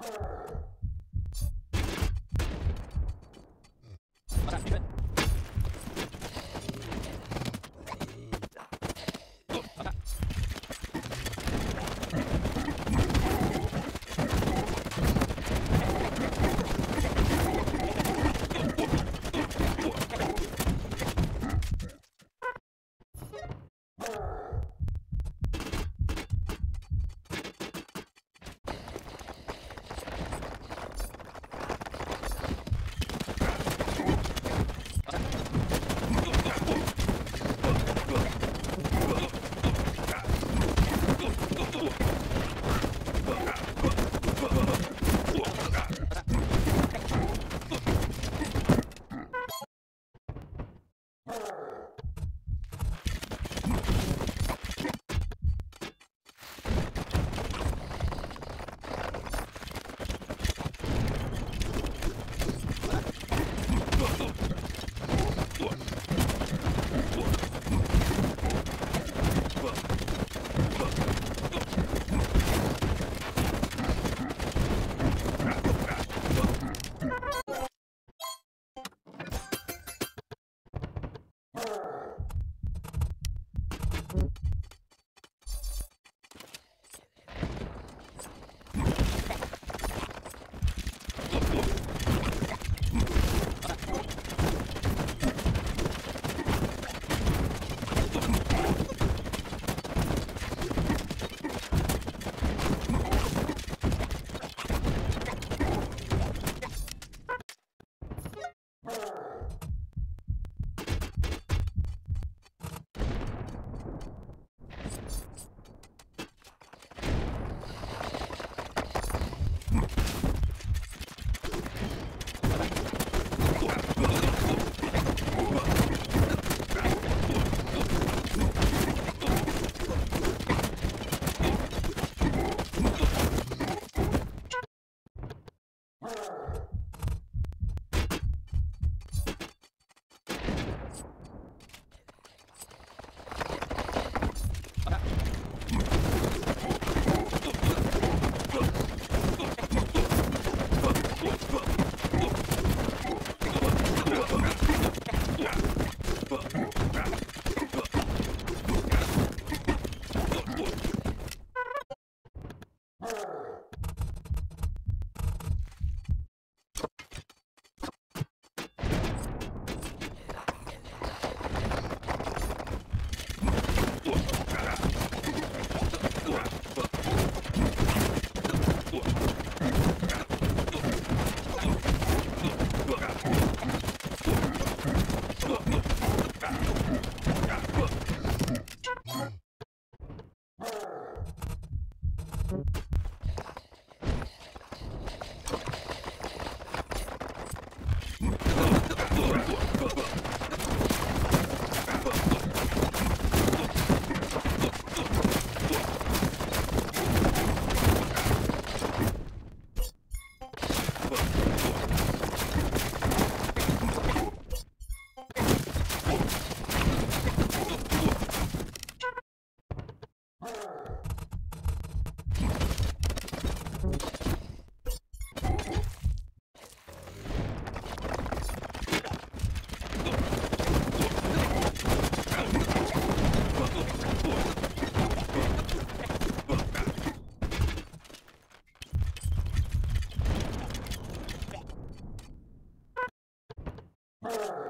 Brr. Brr. her.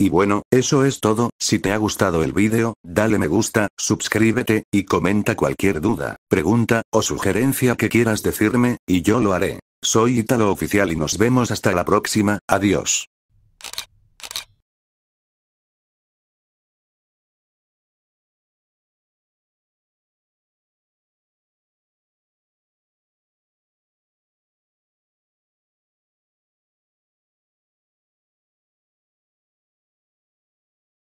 Y bueno, eso es todo, si te ha gustado el vídeo, dale me gusta, suscríbete, y comenta cualquier duda, pregunta, o sugerencia que quieras decirme, y yo lo haré. Soy Italo Oficial y nos vemos hasta la próxima, adiós.